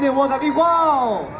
demônio, igual!